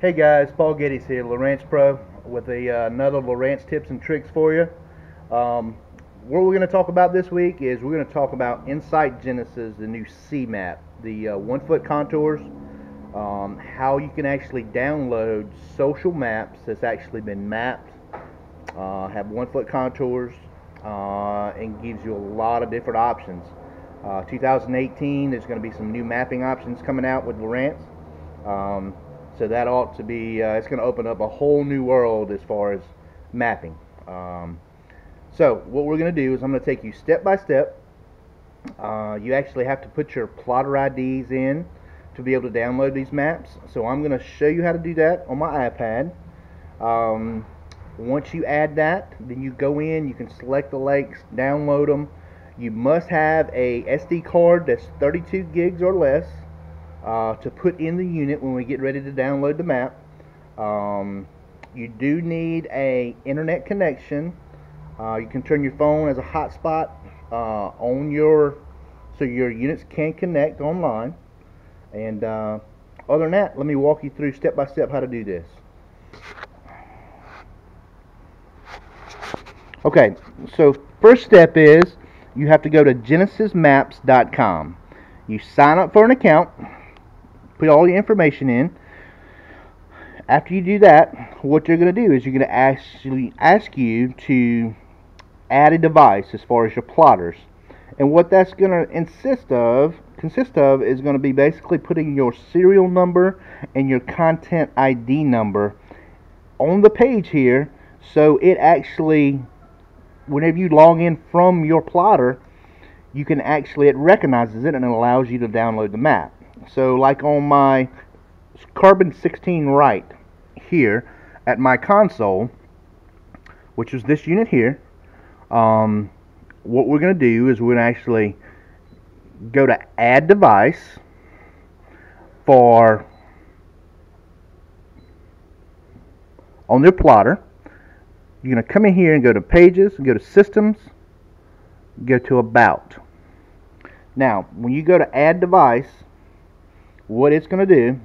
Hey guys, Paul Gettys here, Lowrance Pro, with a, uh, another Lowrance tips and tricks for you. Um, what we're going to talk about this week is we're going to talk about Insight Genesis, the new CMAP, the uh, one foot contours, um, how you can actually download social maps that's actually been mapped, uh, have one foot contours, uh, and gives you a lot of different options. Uh, 2018, there's going to be some new mapping options coming out with Lowrance. Um, so that ought to be, uh, it's going to open up a whole new world as far as mapping. Um, so what we're going to do is I'm going to take you step by step. Uh, you actually have to put your plotter IDs in to be able to download these maps. So I'm going to show you how to do that on my iPad. Um, once you add that, then you go in, you can select the lakes, download them. You must have a SD card that's 32 gigs or less uh, to put in the unit when we get ready to download the map. Um, you do need a internet connection. Uh, you can turn your phone as a hotspot uh, on your so your units can connect online. And uh, other than that, let me walk you through step by step how to do this. Okay, so first step is you have to go to genesismaps.com. You sign up for an account, put all your information in. After you do that, what you're going to do is you're going to actually ask you to add a device as far as your plotters. And what that's going to insist of, consist of, is going to be basically putting your serial number and your content ID number on the page here, so it actually whenever you log in from your plotter, you can actually, it recognizes it and it allows you to download the map. So like on my Carbon 16 right here at my console, which is this unit here, um, what we're going to do is we're going to actually go to add device for on their plotter. You're going to come in here and go to pages go to systems go to about. Now when you go to add device what it's going to do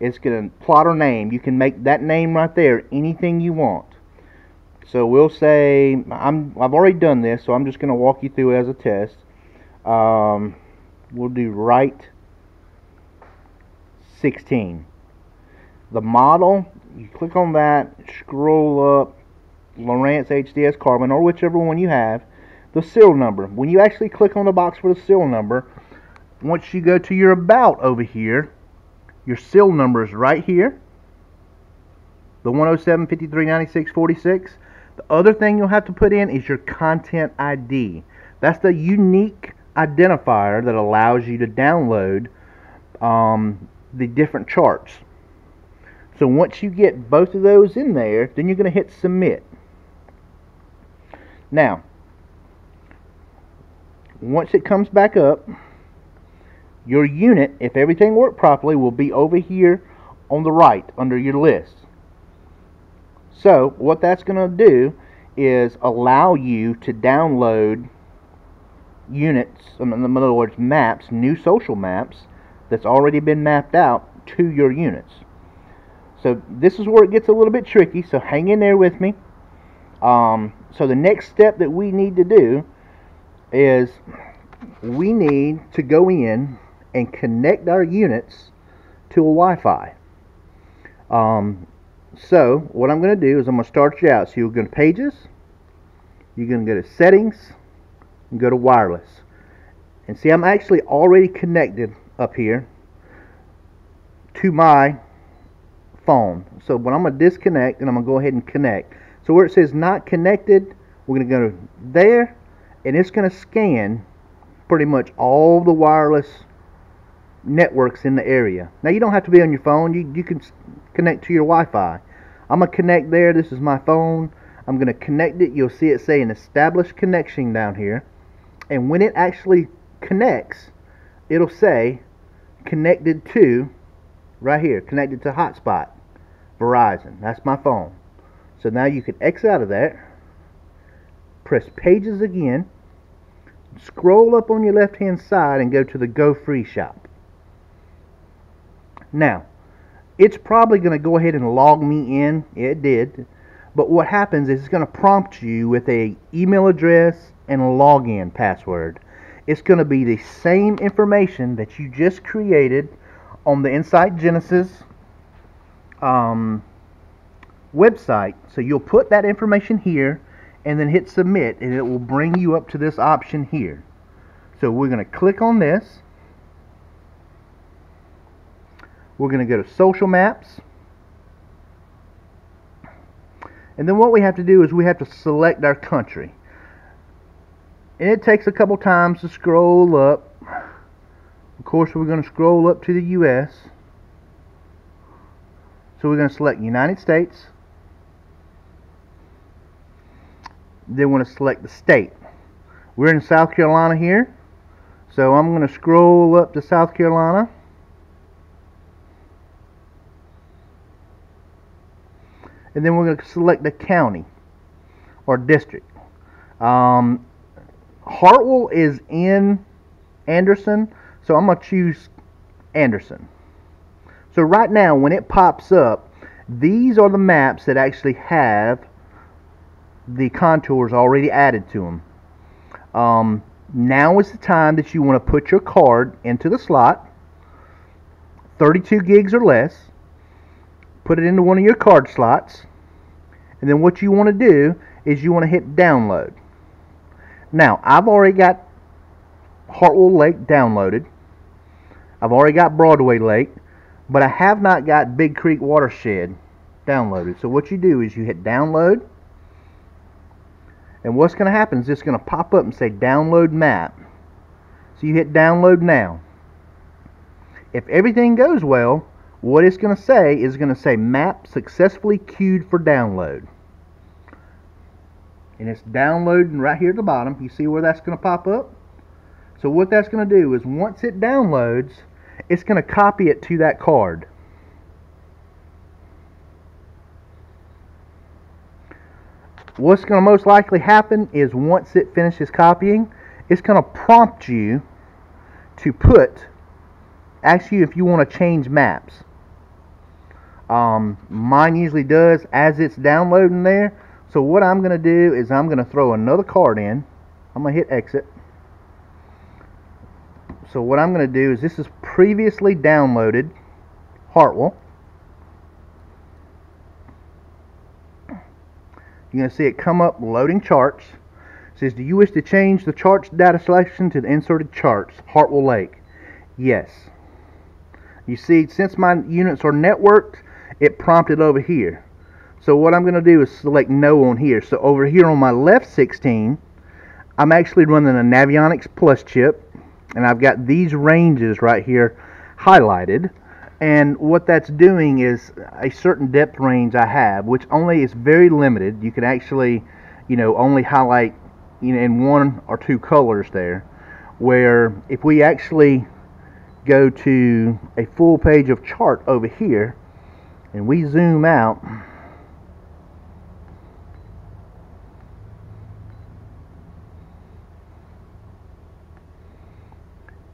it's going to plotter name. You can make that name right there anything you want. So we'll say I'm I've already done this so I'm just going to walk you through it as a test. Um, we'll do right 16 the model you click on that scroll up Lowrance HDS Carbon, or whichever one you have, the serial number. When you actually click on the box for the serial number, once you go to your About over here, your serial number is right here, the 107 53 96 46. The other thing you'll have to put in is your content ID. That's the unique identifier that allows you to download um, the different charts. So once you get both of those in there, then you're going to hit submit. Now, once it comes back up, your unit, if everything worked properly, will be over here on the right under your list. So, what that's going to do is allow you to download units, in other words, maps, new social maps that's already been mapped out to your units. So this is where it gets a little bit tricky, so hang in there with me. Um, so the next step that we need to do is we need to go in and connect our units to a Wi-Fi. Um, so what I'm going to do is I'm going to start you out. So you're going to Pages, you're going to go to Settings, and go to Wireless. And see, I'm actually already connected up here to my phone. So when I'm going to disconnect, and I'm going to go ahead and connect. So where it says not connected, we're going to go to there, and it's going to scan pretty much all the wireless networks in the area. Now you don't have to be on your phone. You, you can connect to your Wi-Fi. I'm going to connect there. This is my phone. I'm going to connect it. You'll see it say an established connection down here. And when it actually connects, it'll say connected to, right here, connected to hotspot, Verizon. That's my phone. So now you can X out of that, press pages again, scroll up on your left hand side and go to the GoFree shop. Now, it's probably going to go ahead and log me in. It did. But what happens is it's going to prompt you with a email address and a login password. It's going to be the same information that you just created on the Insight Genesis um, website. So you'll put that information here and then hit submit and it will bring you up to this option here. So we're going to click on this. We're going to go to social maps. And then what we have to do is we have to select our country. And it takes a couple times to scroll up. Of course, we're going to scroll up to the U.S. So we're going to select United States. Then we're going to select the state. We're in South Carolina here. So I'm going to scroll up to South Carolina. And then we're going to select the county or district. Um, Hartwell is in Anderson, so I'm going to choose Anderson. So right now, when it pops up, these are the maps that actually have the contours already added to them. Um, now is the time that you want to put your card into the slot, 32 gigs or less put it into one of your card slots, and then what you want to do is you want to hit download. Now, I've already got Hartwell Lake downloaded. I've already got Broadway Lake, but I have not got Big Creek Watershed downloaded. So what you do is you hit download, and what's going to happen is it's going to pop up and say download map. So you hit download now. If everything goes well, what it's going to say is going to say map successfully queued for download. And it's downloading right here at the bottom. You see where that's going to pop up? So what that's going to do is once it downloads, it's going to copy it to that card. What's going to most likely happen is once it finishes copying, it's going to prompt you to put, ask you if you want to change maps. Um, mine usually does as it's downloading there. So what I'm going to do is I'm going to throw another card in. I'm going to hit exit. So what I'm going to do is this is previously downloaded Hartwell. You're going to see it come up loading charts. It says, do you wish to change the charts data selection to the inserted charts, Hartwell Lake? Yes. You see, since my units are networked, it prompted over here. So what I'm going to do is select no on here. So over here on my left 16, I'm actually running a Navionics Plus chip, and I've got these ranges right here highlighted. And what that's doing is a certain depth range I have, which only is very limited. You can actually, you know, only highlight, you know, in one or two colors there. Where if we actually go to a full page of chart over here, and we zoom out.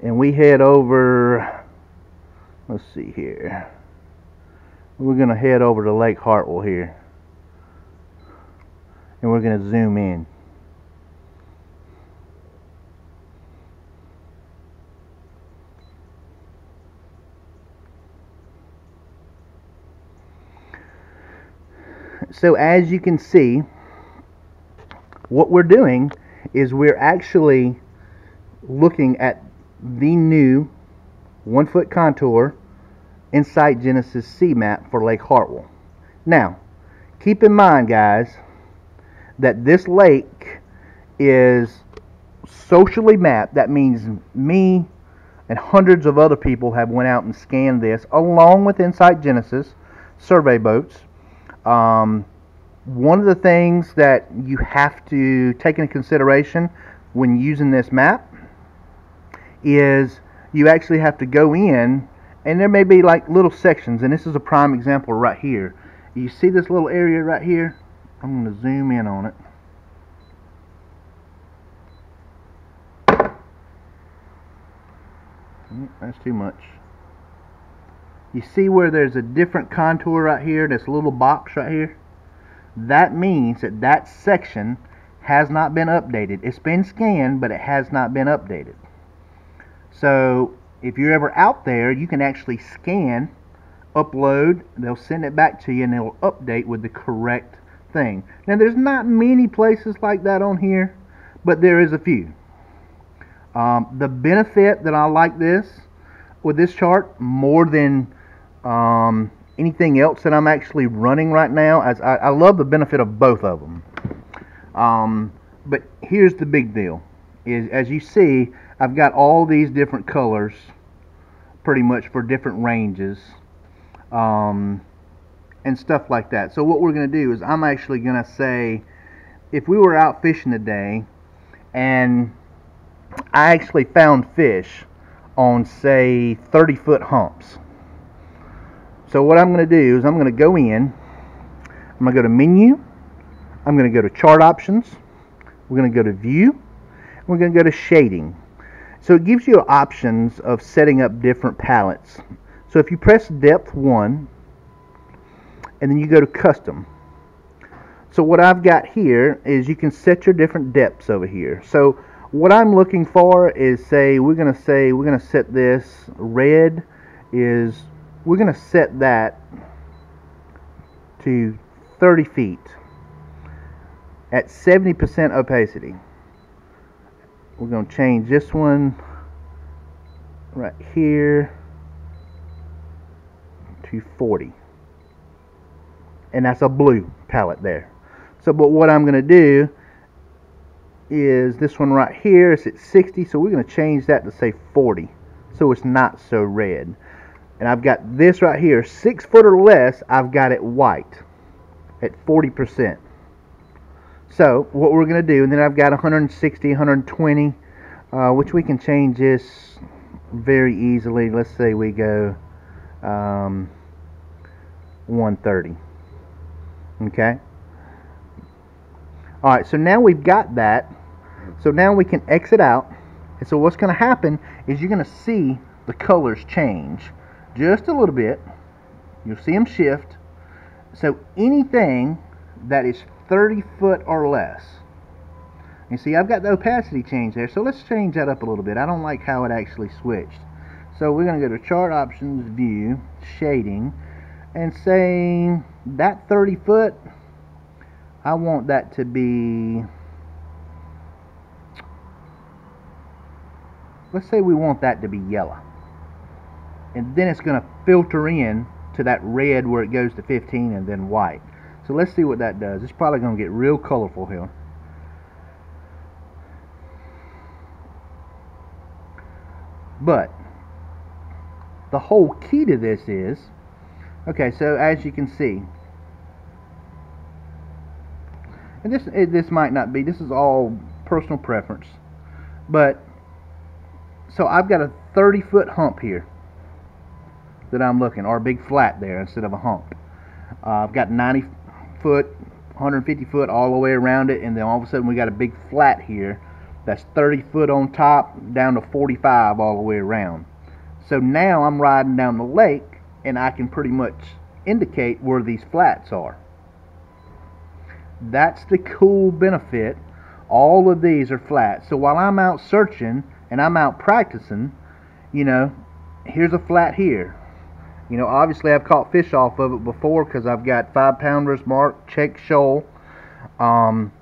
And we head over let's see here. We're gonna head over to Lake Hartwell here. And we're gonna zoom in so as you can see, what we're doing is we're actually looking at the new one foot contour Insight Genesis CMAP for Lake Hartwell. Now, keep in mind guys that this lake is socially mapped. That means me and hundreds of other people have went out and scanned this along with Insight Genesis survey boats um, one of the things that you have to take into consideration when using this map is you actually have to go in and there may be like little sections and this is a prime example right here. You see this little area right here? I'm going to zoom in on it. Mm, that's too much you see where there's a different contour right here, this little box right here? That means that that section has not been updated. It's been scanned, but it has not been updated. So if you're ever out there, you can actually scan, upload, they'll send it back to you and it'll update with the correct thing. Now there's not many places like that on here, but there is a few. Um, the benefit that I like this with this chart more than um, anything else that I'm actually running right now, as I, I love the benefit of both of them. Um, but here's the big deal: is as you see, I've got all these different colors, pretty much for different ranges, um, and stuff like that. So what we're going to do is I'm actually going to say, if we were out fishing today, and I actually found fish on say 30 foot humps. So what I'm going to do is I'm going to go in, I'm going to go to menu, I'm going to go to chart options, we're going to go to view, we're going to go to shading. So it gives you options of setting up different palettes. So if you press depth 1 and then you go to custom. So what I've got here is you can set your different depths over here. So what I'm looking for is say we're going to say we're going to set this red is we're going to set that to 30 feet at 70% opacity. We're going to change this one right here to 40 and that's a blue palette there. So but what I'm going to do is this one right here is at 60 so we're going to change that to say 40 so it's not so red and I've got this right here. Six foot or less I've got it white at 40% so what we're going to do and then I've got 160 120 uh, which we can change this very easily. Let's say we go um, 130 okay? Alright so now we've got that. So now we can exit out. And so what's going to happen is you're going to see the colors change just a little bit. You'll see them shift. So anything that is 30 foot or less. You see I've got the opacity change there so let's change that up a little bit. I don't like how it actually switched. So we're going to go to chart options view shading and say that 30 foot I want that to be let's say we want that to be yellow and then it's going to filter in to that red where it goes to 15 and then white. So let's see what that does. It's probably going to get real colorful here. But the whole key to this is okay so as you can see and this eh, this might not be this is all personal preference but so I've got a 30 foot hump here that I'm looking or a big flat there instead of a hump uh, I've got 90 foot 150 foot all the way around it and then all of a sudden we got a big flat here that's 30 foot on top down to 45 all the way around so now I'm riding down the lake and I can pretty much indicate where these flats are that's the cool benefit. All of these are flat. So while I'm out searching and I'm out practicing, you know, here's a flat here. You know, obviously I've caught fish off of it before because I've got five pounders marked, check shoal. Um,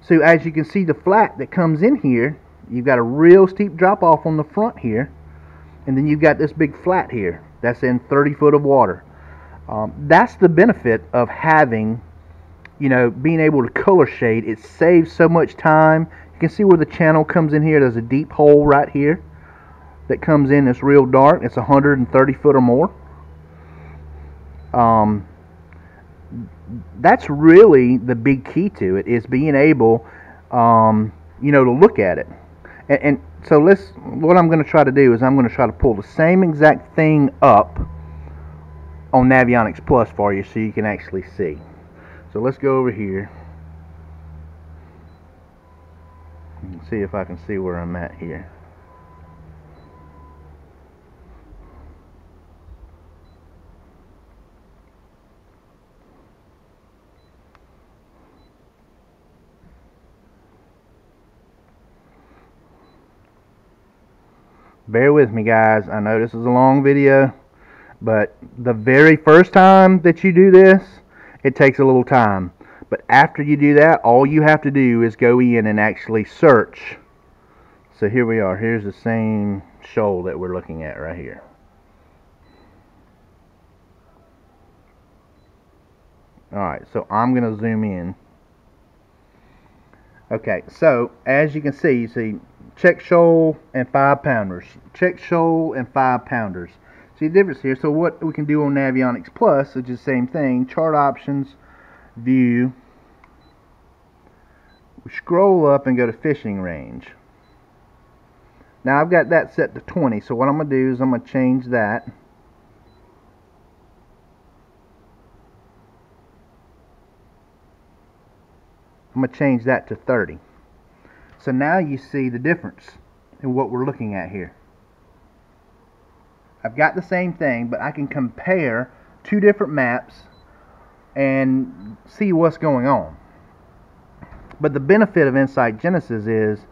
so as you can see the flat that comes in here, you've got a real steep drop off on the front here. And then you've got this big flat here. That's in 30 foot of water. Um, that's the benefit of having you know, being able to color shade, it saves so much time. You can see where the channel comes in here. There's a deep hole right here that comes in. It's real dark. It's 130 foot or more. Um, that's really the big key to it is being able, um, you know, to look at it. And, and so let's. What I'm going to try to do is I'm going to try to pull the same exact thing up on Navionics Plus for you, so you can actually see. So let's go over here and see if I can see where I'm at here. Bear with me guys. I know this is a long video, but the very first time that you do this, it takes a little time. But after you do that, all you have to do is go in and actually search. So here we are. Here's the same shoal that we're looking at right here. Alright, so I'm going to zoom in. Okay, so as you can see, you see check shoal and five pounders. Check shoal and five pounders. See the difference here. So what we can do on Navionics Plus, which is the same thing, chart options, view. We scroll up and go to fishing range. Now I've got that set to 20, so what I'm going to do is I'm going to change that. I'm going to change that to 30. So now you see the difference in what we're looking at here. I've got the same thing, but I can compare two different maps and see what's going on. But the benefit of Insight Genesis is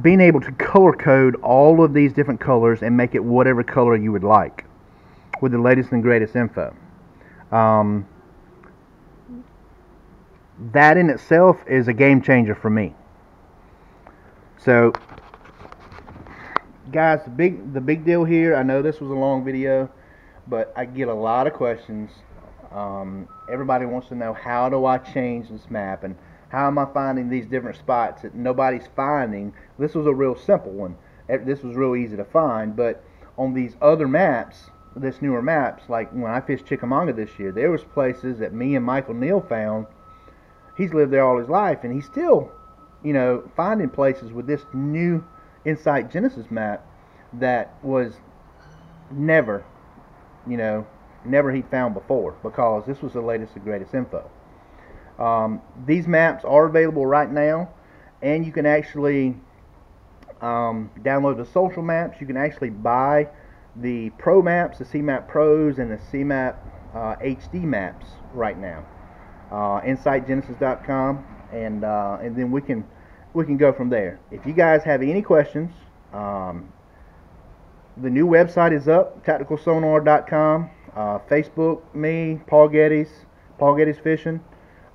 being able to color code all of these different colors and make it whatever color you would like with the latest and greatest info. Um, that in itself is a game changer for me. So, guys, the big the big deal here. I know this was a long video, but I get a lot of questions. Um, everybody wants to know how do I change this map and how am I finding these different spots that nobody's finding. This was a real simple one. This was real easy to find, but on these other maps, this newer maps, like when I fished Chickamauga this year, there was places that me and Michael Neal found he's lived there all his life, and he's still, you know, finding places with this new Insight Genesis map that was never, you know, never he'd found before because this was the latest and greatest info. Um, these maps are available right now, and you can actually um, download the social maps. You can actually buy the Pro maps, the CMAP Pros, and the CMAP uh, HD maps right now uh, insightgenesis.com, and uh, and then we can we can go from there. If you guys have any questions, um, the new website is up, tacticalsonar.com. Uh, Facebook, me, Paul Gettys, Paul Gettys Fishing.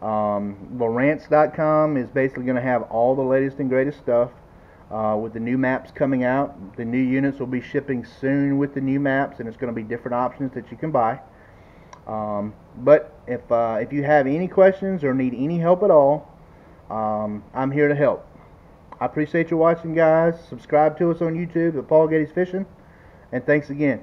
Um, Lowrance.com is basically going to have all the latest and greatest stuff. Uh, with the new maps coming out, the new units will be shipping soon with the new maps, and it's going to be different options that you can buy. Um, but if uh, if you have any questions or need any help at all, um, I'm here to help. I appreciate you watching, guys. Subscribe to us on YouTube at Paul Gettys Fishing, and thanks again.